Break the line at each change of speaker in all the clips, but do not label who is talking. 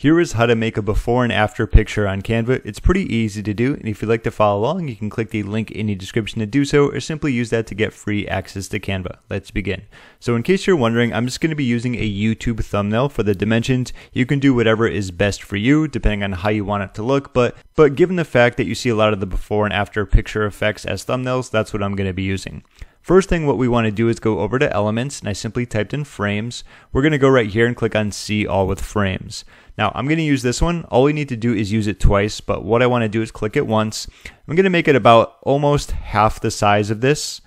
Here is how to make a before and after picture on Canva. It's pretty easy to do, and if you'd like to follow along, you can click the link in the description to do so, or simply use that to get free access to Canva. Let's begin. So in case you're wondering, I'm just going to be using a YouTube thumbnail for the dimensions. You can do whatever is best for you, depending on how you want it to look, but, but given the fact that you see a lot of the before and after picture effects as thumbnails, that's what I'm going to be using. First thing what we want to do is go over to elements and I simply typed in frames. We're going to go right here and click on see all with frames. Now I'm going to use this one. All we need to do is use it twice, but what I want to do is click it once. I'm going to make it about almost half the size of this.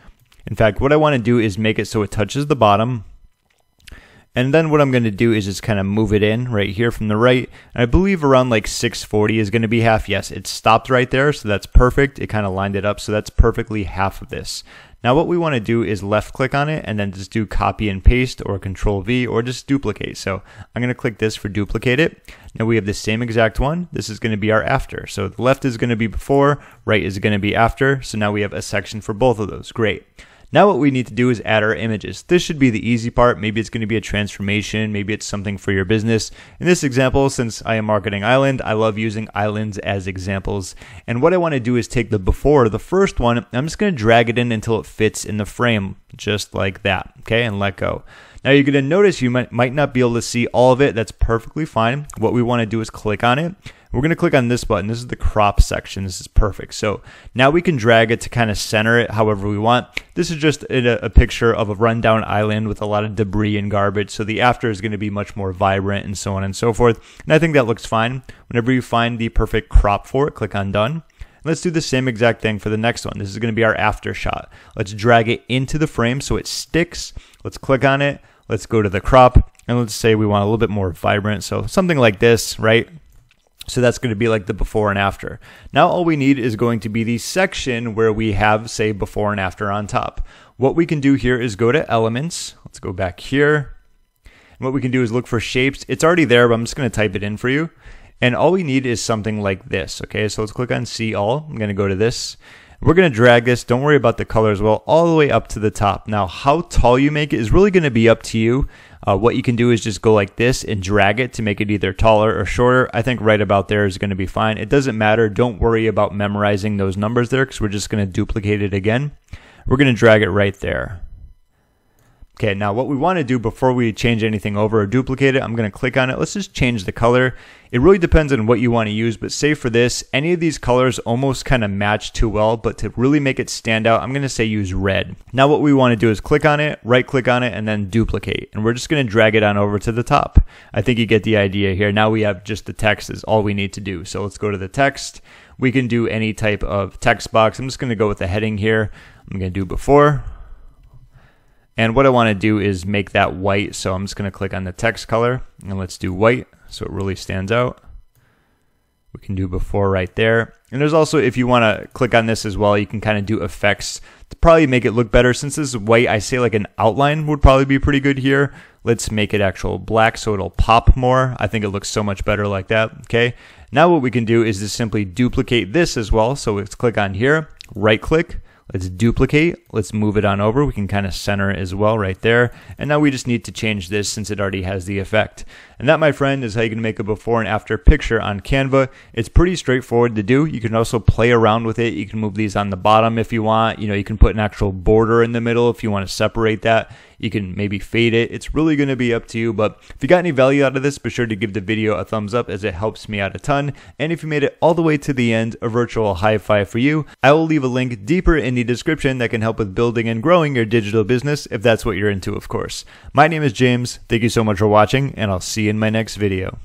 In fact, what I want to do is make it so it touches the bottom. And then what I'm going to do is just kind of move it in right here from the right. And I believe around like 640 is going to be half. Yes, it stopped right there, so that's perfect. It kind of lined it up, so that's perfectly half of this. Now what we want to do is left click on it and then just do copy and paste or control V or just duplicate. So I'm going to click this for duplicate it. Now we have the same exact one. This is going to be our after. So the left is going to be before, right is going to be after. So now we have a section for both of those. Great. Now what we need to do is add our images. This should be the easy part. Maybe it's going to be a transformation. Maybe it's something for your business. In this example, since I am marketing Island, I love using islands as examples. And what I want to do is take the before, the first one, I'm just going to drag it in until it fits in the frame, just like that. Okay, and let go. Now you're going to notice you might, might not be able to see all of it. That's perfectly fine. What we want to do is click on it. We're going to click on this button. This is the crop section. This is perfect. So now we can drag it to kind of center it however we want. This is just a, picture of a rundown island with a lot of debris and garbage. So the after is going to be much more vibrant and so on and so forth. And I think that looks fine. Whenever you find the perfect crop for it, click on done. Let's do the same exact thing for the next one. This is going to be our after shot. Let's drag it into the frame so it sticks. Let's click on it. Let's go to the crop and let's say we want a little bit more vibrant. So something like this, right? So that's going to be like the before and after. Now all we need is going to be the section where we have say before and after on top. What we can do here is go to elements. Let's go back here. And what we can do is look for shapes. It's already there, but I'm just going to type it in for you. And all we need is something like this. Okay, so let's click on see all. I'm going to go to this. We're going to drag this, don't worry about the color as well, all the way up to the top. Now, how tall you make it is really going to be up to you. Uh, what you can do is just go like this and drag it to make it either taller or shorter. I think right about there is going to be fine. It doesn't matter. Don't worry about memorizing those numbers there because we're just going to duplicate it again. We're going to drag it right there. Okay, now what we want to do before we change anything over or duplicate it, I'm going to click on it. Let's just change the color. It really depends on what you want to use, but say for this, any of these colors almost kind of match too well, but to really make it stand out, I'm going to say use red. Now what we want to do is click on it, right click on it, and then duplicate. And we're just going to drag it on over to the top. I think you get the idea here. Now we have just the text is all we need to do. So let's go to the text. We can do any type of text box. I'm just going to go with the heading here. I'm going to do before. And what I want to do is make that white. So I'm just going to click on the text color and let's do white so it really stands out. We can do before right there. And there's also, if you want to click on this as well, you can kind of do effects to probably make it look better. Since this is white, I say like an outline would probably be pretty good here. Let's make it actual black so it'll pop more. I think it looks so much better like that. Okay. Now what we can do is just simply duplicate this as well. So let's click on here, right click, Let's duplicate. Let's move it on over. We can kind of center it as well right there. And now we just need to change this since it already has the effect. And that, my friend, is how you can make a before and after picture on Canva. It's pretty straightforward to do. You can also play around with it. You can move these on the bottom if you want. You know, you can put an actual border in the middle if you want to separate that. You can maybe fade it. It's really going to be up to you. But if you got any value out of this, be sure to give the video a thumbs up as it helps me out a ton. And if you made it all the way to the end, a virtual high five for you. I will leave a link deeper in the description that can help with building and growing your digital business if that's what you're into, of course. My name is James. Thank you so much for watching, and I'll see you in my next video.